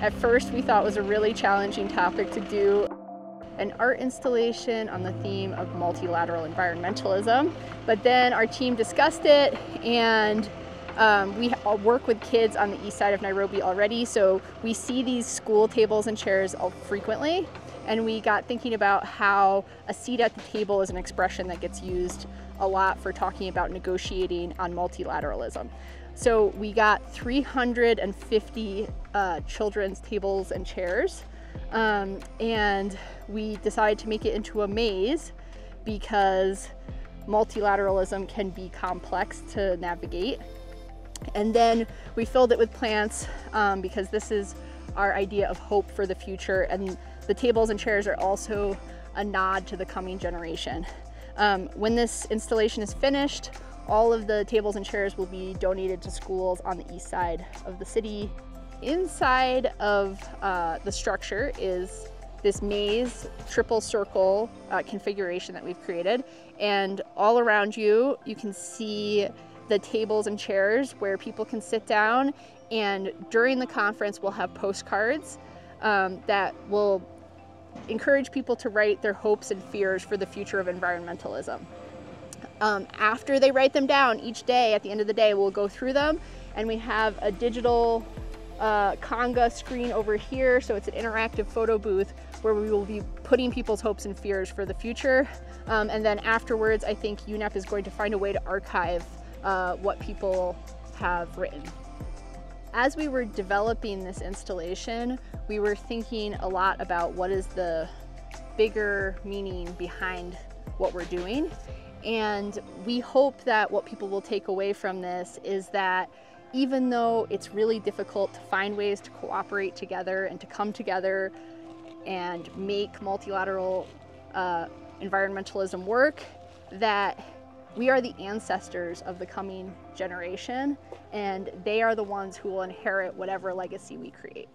At first, we thought was a really challenging topic to do an art installation on the theme of multilateral environmentalism. But then our team discussed it and um, we work with kids on the east side of Nairobi already, so we see these school tables and chairs frequently. And we got thinking about how a seat at the table is an expression that gets used a lot for talking about negotiating on multilateralism. So we got 350 uh, children's tables and chairs, um, and we decided to make it into a maze because multilateralism can be complex to navigate. And then we filled it with plants um, because this is our idea of hope for the future. And the tables and chairs are also a nod to the coming generation. Um, when this installation is finished, all of the tables and chairs will be donated to schools on the east side of the city. Inside of uh, the structure is this maze triple circle uh, configuration that we've created. And all around you, you can see the tables and chairs where people can sit down. And during the conference, we'll have postcards um, that will encourage people to write their hopes and fears for the future of environmentalism. Um, after they write them down each day, at the end of the day, we'll go through them and we have a digital uh, Conga screen over here. So it's an interactive photo booth where we will be putting people's hopes and fears for the future. Um, and then afterwards, I think UNEP is going to find a way to archive uh, what people have written. As we were developing this installation, we were thinking a lot about what is the bigger meaning behind what we're doing. And we hope that what people will take away from this is that even though it's really difficult to find ways to cooperate together and to come together and make multilateral uh, environmentalism work, that we are the ancestors of the coming generation, and they are the ones who will inherit whatever legacy we create.